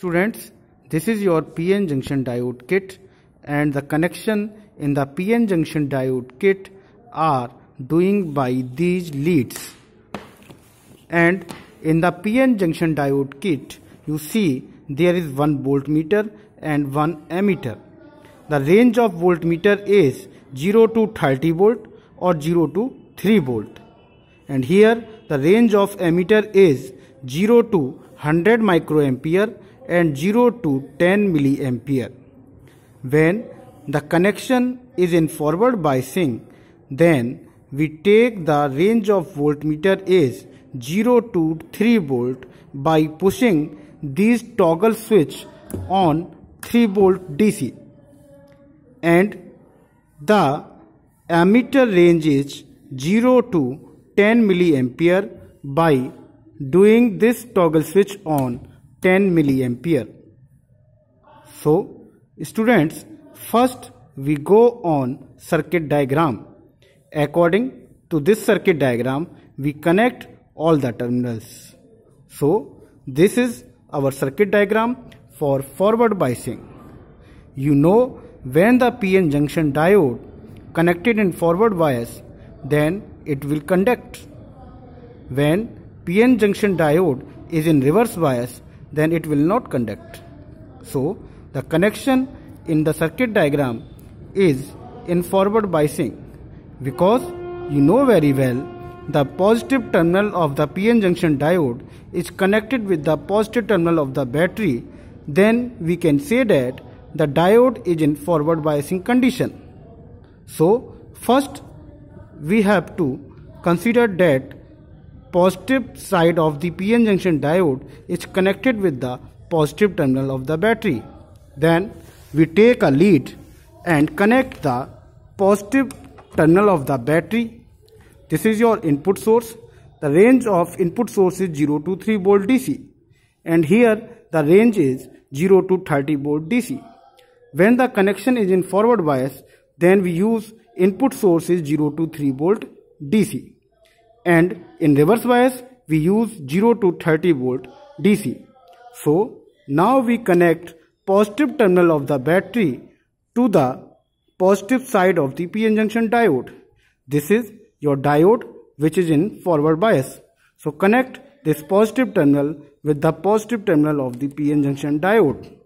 Students, this is your PN junction diode kit and the connection in the PN junction diode kit are doing by these leads. And in the PN junction diode kit, you see there is one voltmeter and one ammeter. The range of voltmeter is 0 to 30 volt or 0 to 3 volt. And here the range of ammeter is 0 to 100 microampere and 0 to 10 milliampere. When the connection is in forward biasing, then we take the range of voltmeter is 0 to 3 volt by pushing this toggle switch on 3 volt DC and the ammeter range is 0 to 10 milliampere by doing this toggle switch on 10 milliampere. So, students, first we go on circuit diagram. According to this circuit diagram, we connect all the terminals. So, this is our circuit diagram for forward biasing. You know when the PN junction diode connected in forward bias, then it will conduct. When PN junction diode is in reverse bias, then it will not conduct. So the connection in the circuit diagram is in forward biasing because you know very well the positive terminal of the PN junction diode is connected with the positive terminal of the battery then we can say that the diode is in forward biasing condition. So first we have to consider that positive side of the PN junction diode is connected with the positive terminal of the battery. Then we take a lead and connect the positive terminal of the battery. This is your input source. The range of input source is 0 to 3 volt DC and here the range is 0 to 30 volt DC. When the connection is in forward bias then we use input source is 0 to 3 volt DC and in reverse bias we use 0 to 30 volt DC. So now we connect positive terminal of the battery to the positive side of the PN junction diode. This is your diode which is in forward bias. So connect this positive terminal with the positive terminal of the PN junction diode.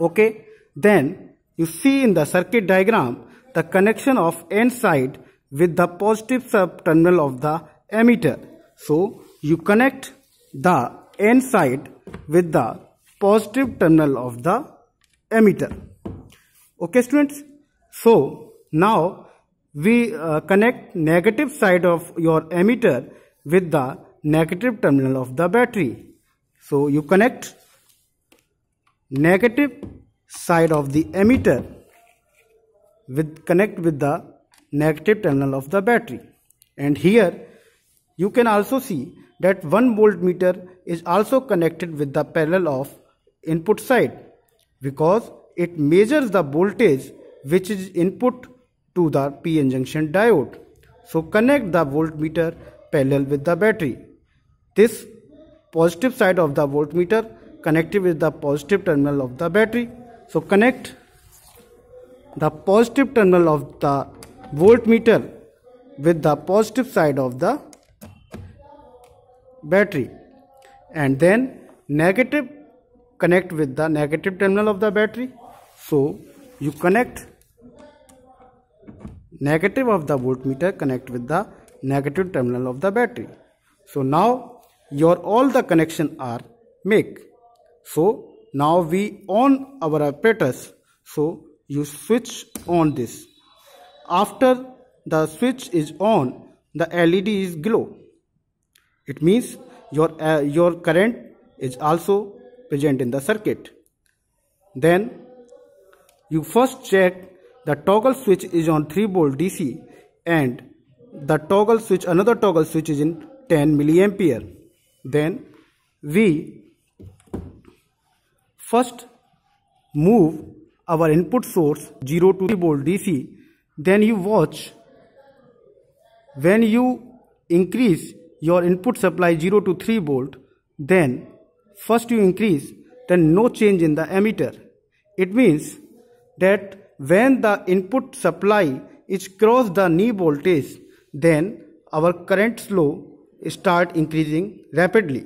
Okay, then you see in the circuit diagram the connection of N side with the positive sub terminal of the ammeter. So you connect the N side with the positive terminal of the ammeter. Okay students. So now we uh, connect negative side of your ammeter with the negative terminal of the battery. So you connect negative side of the ammeter with connect with the negative terminal of the battery. And here you can also see that 1 voltmeter is also connected with the parallel of input side because it measures the voltage which is input to the PN junction diode. So connect the voltmeter parallel with the battery. This positive side of the voltmeter connected with the positive terminal of the battery. So connect the positive terminal of the voltmeter with the positive side of the battery. And then negative connect with the negative terminal of the battery. So you connect negative of the voltmeter connect with the negative terminal of the battery. So now your all the connection are make. So now we on our apparatus so you switch on this after the switch is on, the LED is glow. It means your, uh, your current is also present in the circuit. Then you first check the toggle switch is on 3 volt DC and the toggle switch another toggle switch is in 10 milliampere then we first move our input source 0 to 3 volt DC then you watch when you increase your input supply 0 to 3 volt then first you increase then no change in the ammeter. It means that when the input supply is cross the knee voltage, then our current flow start increasing rapidly.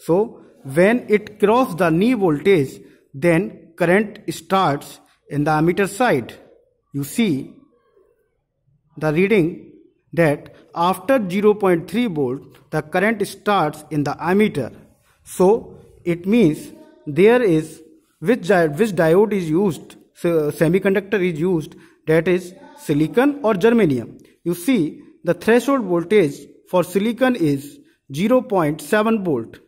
So when it cross the knee voltage, then current starts in the ammeter side. You see the reading that after 0.3 volt, the current starts in the ammeter. So it means there is which, which diode is used, so semiconductor is used, that is silicon or germanium. You see the threshold voltage for silicon is 0.7 volt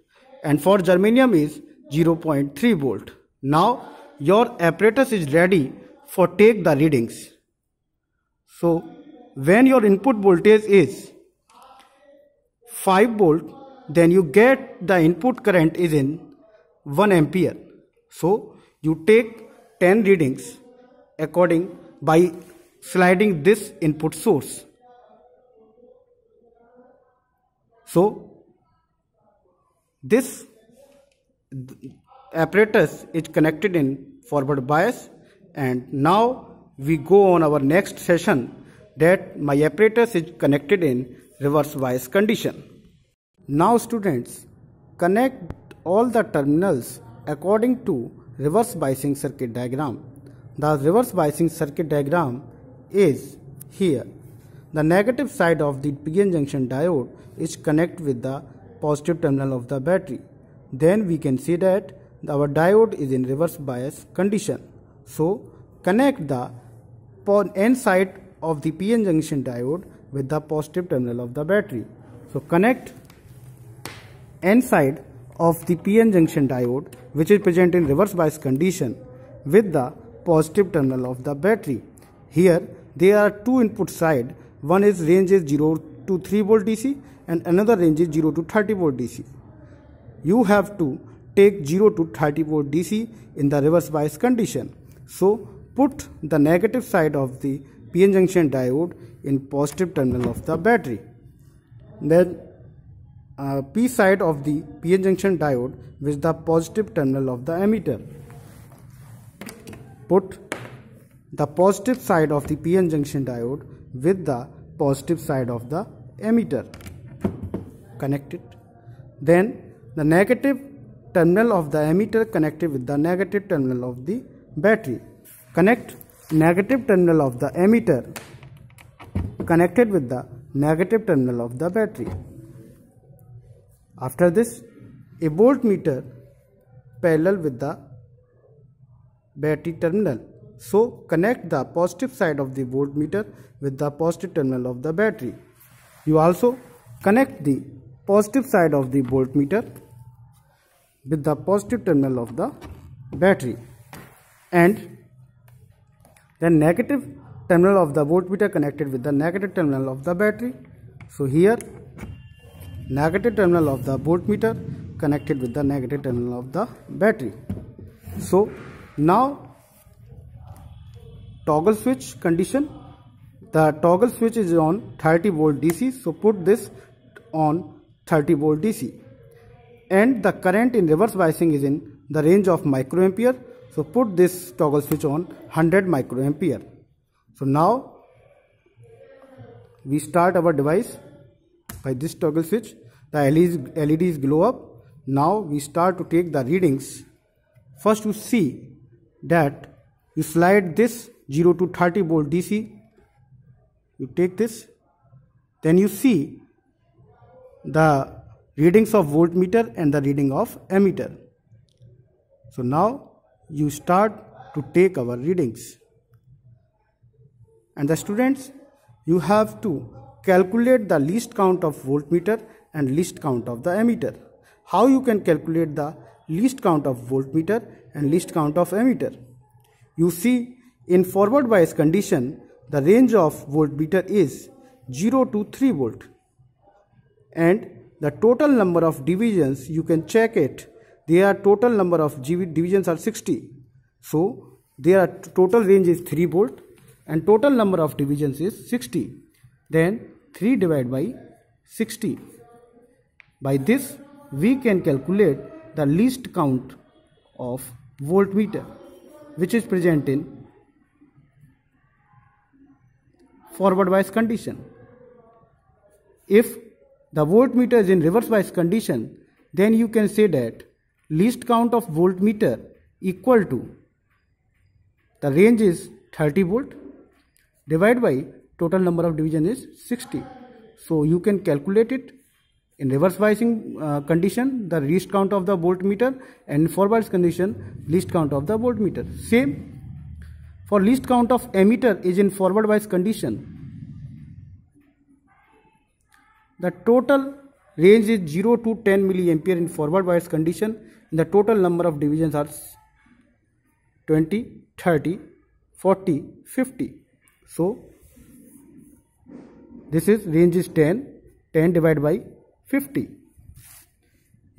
and for germanium is 0.3 volt. Now your apparatus is ready for take the readings. So when your input voltage is 5 volt then you get the input current is in 1 ampere. So you take 10 readings according by sliding this input source. So this apparatus is connected in forward bias and now we go on our next session that my apparatus is connected in reverse bias condition. Now students connect all the terminals according to reverse biasing circuit diagram. The reverse biasing circuit diagram is here. The negative side of the PN junction diode is connect with the positive terminal of the battery. Then we can see that our diode is in reverse bias condition. So connect the N side of the PN junction diode with the positive terminal of the battery. So connect N side of the PN junction diode which is present in reverse bias condition with the positive terminal of the battery. Here there are two input side one is range is 0 to 3 volt DC and another range is 0 to 30 volt DC. You have to take 0 to 30 volt DC in the reverse bias condition. So put the negative side of the PN junction diode in positive terminal of the battery. Then uh, P side of the PN junction diode with the positive terminal of the ammeter. Put the positive side of the PN junction diode with the positive side of the ammeter. Connect it. Then the negative terminal of the ammeter connected with the negative terminal of the battery. Connect negative terminal of the ammeter connected with the negative terminal of the battery. After this, a voltmeter parallel with the battery terminal. So connect the positive side of the voltmeter with the positive terminal of the battery. You also connect the positive side of the voltmeter with the positive terminal of the battery and then negative terminal of the voltmeter connected with the negative terminal of the battery. So here negative terminal of the voltmeter connected with the negative terminal of the battery. So now toggle switch condition. The toggle switch is on 30 volt DC so put this on 30 volt DC and the current in reverse biasing is in the range of microampere so put this toggle switch on 100 microampere. So now we start our device by this toggle switch. The LEDs glow up. Now we start to take the readings. First you see that you slide this 0 to 30 volt DC. You take this. Then you see the readings of voltmeter and the reading of ammeter. So now you start to take our readings. And the students, you have to calculate the least count of voltmeter and least count of the ammeter. How you can calculate the least count of voltmeter and least count of ammeter? You see, in forward bias condition, the range of voltmeter is 0 to 3 volt. And the total number of divisions, you can check it their total number of divisions are 60 so their total range is 3 volt and total number of divisions is 60 then 3 divided by 60 by this we can calculate the least count of voltmeter which is present in forward bias condition. If the voltmeter is in reverse bias condition, then you can say that least count of voltmeter equal to the range is 30 volt divided by total number of division is 60. So you can calculate it in reverse biasing uh, condition the least count of the voltmeter and forward bias condition least count of the voltmeter. Same for least count of ammeter is in forward bias condition. The total range is 0 to 10 milliampere in forward bias condition. The total number of divisions are 20, 30, 40, 50. So this is range is 10, 10 divided by 50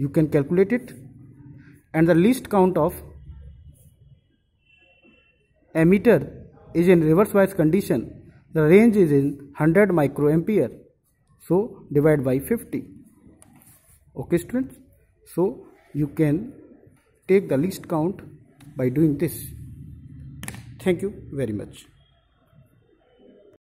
you can calculate it. And the least count of ammeter is in reverse bias condition. The range is in 100 microampere. So divide by 50 okay students? So you can take the least count by doing this. Thank you very much